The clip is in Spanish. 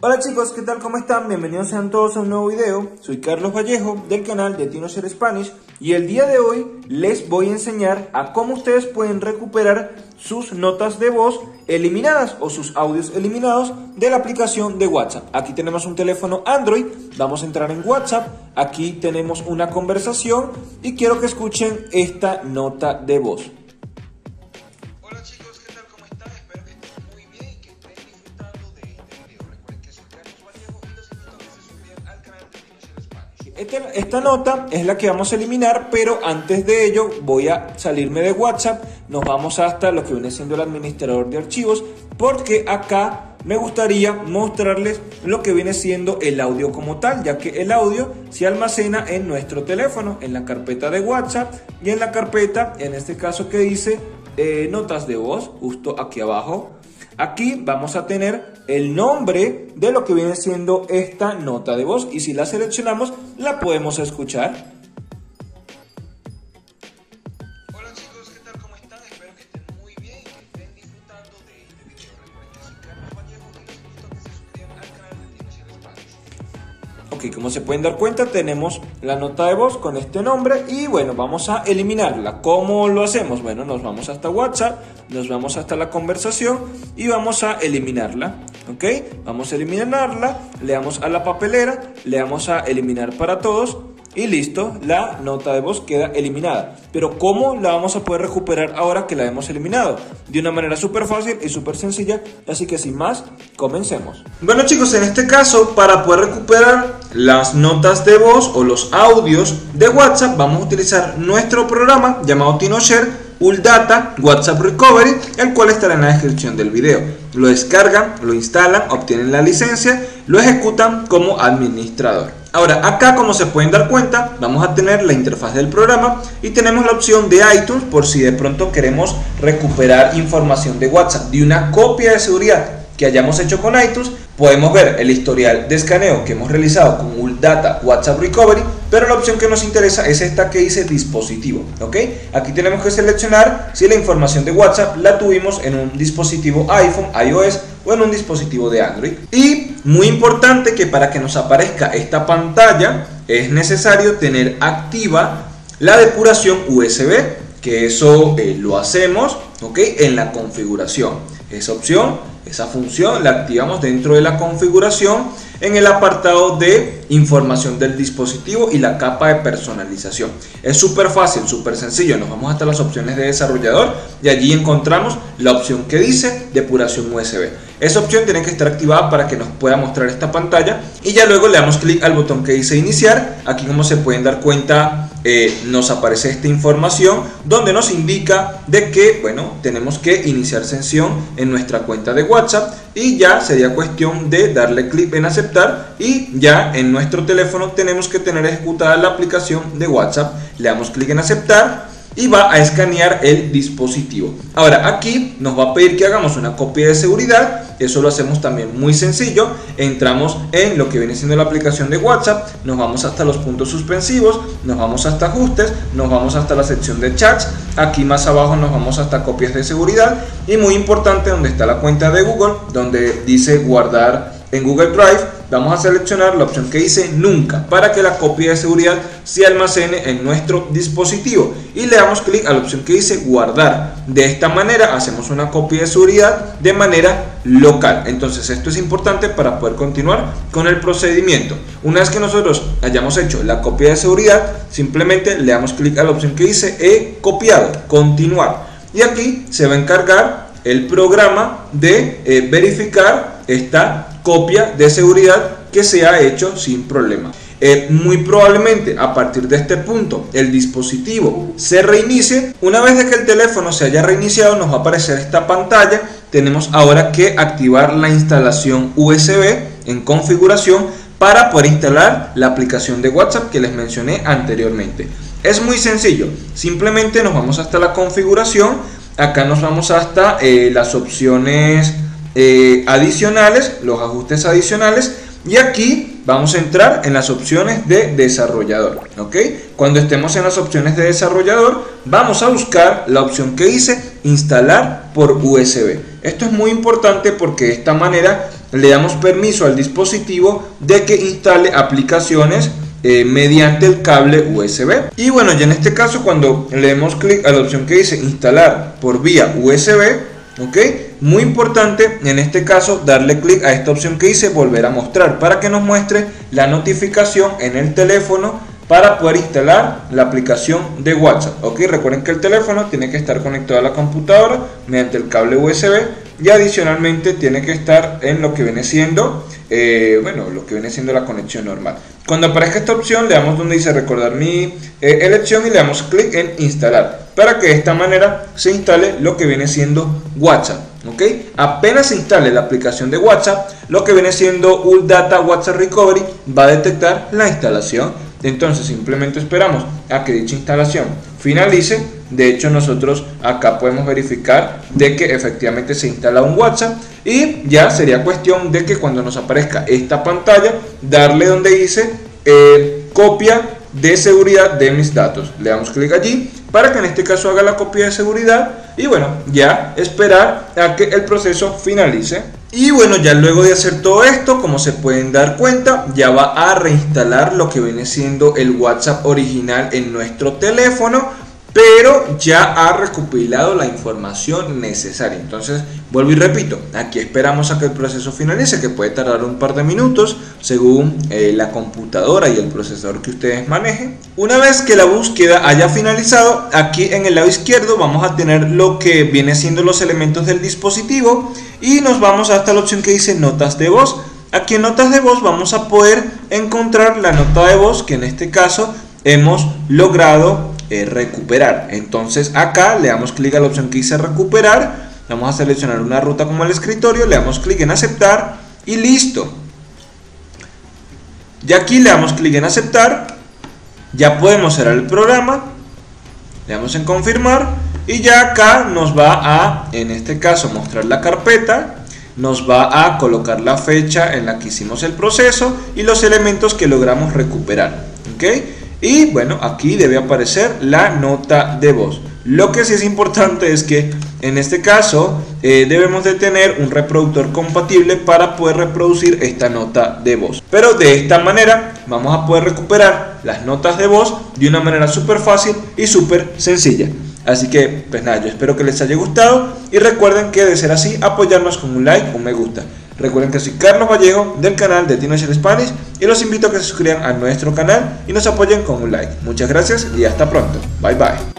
Hola chicos, ¿qué tal? ¿Cómo están? Bienvenidos sean todos a un nuevo video. Soy Carlos Vallejo del canal de TinoShare Spanish y el día de hoy les voy a enseñar a cómo ustedes pueden recuperar sus notas de voz eliminadas o sus audios eliminados de la aplicación de WhatsApp. Aquí tenemos un teléfono Android, vamos a entrar en WhatsApp, aquí tenemos una conversación y quiero que escuchen esta nota de voz. Esta, nota es la que vamos a eliminar, pero antes de ello voy a salirme de WhatsApp, nos vamos hasta lo que viene siendo el administrador de archivos, porque acá me gustaría mostrarles lo que viene siendo el audio como tal, ya que el audio se almacena en nuestro teléfono, en la carpeta de WhatsApp y en la carpeta, en este caso que dice eh, notas de voz, justo aquí abajo. Aquí vamos a tener el nombre de lo que viene siendo esta nota de voz y si la seleccionamos la podemos escuchar. Ok, como se pueden dar cuenta tenemos la nota de voz con este nombre y bueno, vamos a eliminarla. ¿Cómo lo hacemos? Bueno, nos vamos hasta WhatsApp, nos vamos hasta la conversación y vamos a eliminarla. ¿Ok? Vamos a eliminarla, le damos a la papelera, le damos a eliminar para todos y listo, la nota de voz queda eliminada. Pero ¿cómo la vamos a poder recuperar ahora que la hemos eliminado? De una manera súper fácil y súper sencilla, así que sin más, comencemos. Bueno chicos, en este caso, para poder recuperar las notas de voz o los audios de WhatsApp, vamos a utilizar nuestro programa llamado TinoShare Data WhatsApp Recovery, el cual estará en la descripción del video. Lo descargan, lo instalan, obtienen la licencia, lo ejecutan como administrador. Ahora, acá como se pueden dar cuenta, vamos a tener la interfaz del programa y tenemos la opción de iTunes por si de pronto queremos recuperar información de WhatsApp de una copia de seguridad que hayamos hecho con iTunes, podemos ver el historial de escaneo que hemos realizado con Data WhatsApp Recovery, pero la opción que nos interesa es esta que dice dispositivo, ¿ok? Aquí tenemos que seleccionar si la información de WhatsApp la tuvimos en un dispositivo iPhone, iOS o en un dispositivo de Android. Y muy importante que para que nos aparezca esta pantalla es necesario tener activa la depuración USB, que eso eh, lo hacemos, ¿ok? En la configuración. Esa opción, esa función la activamos dentro de la configuración en el apartado de información del dispositivo y la capa de personalización. Es súper fácil, súper sencillo. Nos vamos hasta las opciones de desarrollador y allí encontramos la opción que dice depuración USB. Esa opción tiene que estar activada para que nos pueda mostrar esta pantalla y ya luego le damos clic al botón que dice iniciar. Aquí como se pueden dar cuenta eh, nos aparece esta información donde nos indica de que bueno tenemos que iniciar sesión en nuestra cuenta de WhatsApp y ya sería cuestión de darle clic en aceptar y ya en nuestro teléfono tenemos que tener ejecutada la aplicación de WhatsApp. Le damos clic en aceptar y va a escanear el dispositivo. Ahora aquí nos va a pedir que hagamos una copia de seguridad, eso lo hacemos también muy sencillo, entramos en lo que viene siendo la aplicación de WhatsApp, nos vamos hasta los puntos suspensivos, nos vamos hasta ajustes, nos vamos hasta la sección de chats, aquí más abajo nos vamos hasta copias de seguridad. Y muy importante donde está la cuenta de Google, donde dice guardar en Google Drive, vamos a seleccionar la opción que dice nunca para que la copia de seguridad se almacene en nuestro dispositivo y le damos clic a la opción que dice guardar. De esta manera hacemos una copia de seguridad de manera local. Entonces esto es importante para poder continuar con el procedimiento. Una vez que nosotros hayamos hecho la copia de seguridad, simplemente le damos clic a la opción que dice he copiado, continuar. Y aquí se va a encargar el programa de eh, verificar esta copia de seguridad que se ha hecho sin problema. Eh, muy probablemente a partir de este punto el dispositivo se reinicie. Una vez que el teléfono se haya reiniciado nos va a aparecer esta pantalla. Tenemos ahora que activar la instalación USB en configuración para poder instalar la aplicación de WhatsApp que les mencioné anteriormente. Es muy sencillo, simplemente nos vamos hasta la configuración, acá nos vamos hasta eh, las opciones eh, adicionales, los ajustes adicionales y aquí vamos a entrar en las opciones de desarrollador. ¿ok? Cuando estemos en las opciones de desarrollador vamos a buscar la opción que dice instalar por USB. Esto es muy importante porque de esta manera le damos permiso al dispositivo de que instale aplicaciones eh, mediante el cable USB. Y bueno, ya en este caso cuando le demos clic a la opción que dice instalar por vía USB, ok, muy importante en este caso darle clic a esta opción que dice volver a mostrar para que nos muestre la notificación en el teléfono para poder instalar la aplicación de WhatsApp. Ok, recuerden que el teléfono tiene que estar conectado a la computadora mediante el cable USB y adicionalmente tiene que estar en lo que viene siendo, eh, bueno, lo que viene siendo la conexión normal. Cuando aparezca esta opción le damos donde dice recordar mi eh, elección y le damos clic en instalar para que de esta manera se instale lo que viene siendo WhatsApp. ¿Ok? Apenas se instale la aplicación de WhatsApp, lo que viene siendo Data WhatsApp Recovery va a detectar la instalación entonces simplemente esperamos a que dicha instalación finalice. De hecho nosotros acá podemos verificar de que efectivamente se instala un WhatsApp y ya sería cuestión de que cuando nos aparezca esta pantalla darle donde dice eh, copia de seguridad de mis datos. Le damos clic allí para que en este caso haga la copia de seguridad y bueno, ya esperar a que el proceso finalice. Y bueno, ya luego de hacer todo esto, como se pueden dar cuenta, ya va a reinstalar lo que viene siendo el WhatsApp original en nuestro teléfono pero ya ha recopilado la información necesaria. Entonces, vuelvo y repito, aquí esperamos a que el proceso finalice, que puede tardar un par de minutos según eh, la computadora y el procesador que ustedes manejen. Una vez que la búsqueda haya finalizado, aquí en el lado izquierdo vamos a tener lo que viene siendo los elementos del dispositivo y nos vamos hasta la opción que dice notas de voz. Aquí en notas de voz vamos a poder encontrar la nota de voz que en este caso hemos logrado recuperar. Entonces acá le damos clic a la opción que dice recuperar. Vamos a seleccionar una ruta como el escritorio, le damos clic en aceptar y listo. Y aquí le damos clic en aceptar. Ya podemos cerrar el programa. Le damos en confirmar y ya acá nos va a, en este caso, mostrar la carpeta nos va a colocar la fecha en la que hicimos el proceso y los elementos que logramos recuperar. ¿ok? Y bueno, aquí debe aparecer la nota de voz. Lo que sí es importante es que en este caso eh, debemos de tener un reproductor compatible para poder reproducir esta nota de voz. Pero de esta manera vamos a poder recuperar las notas de voz de una manera súper fácil y súper sencilla. Así que, pues nada, yo espero que les haya gustado y recuerden que de ser así, apoyarnos con un like, un me gusta. Recuerden que soy Carlos Vallejo del canal de Teenager Spanish y los invito a que se suscriban a nuestro canal y nos apoyen con un like. Muchas gracias y hasta pronto. Bye bye.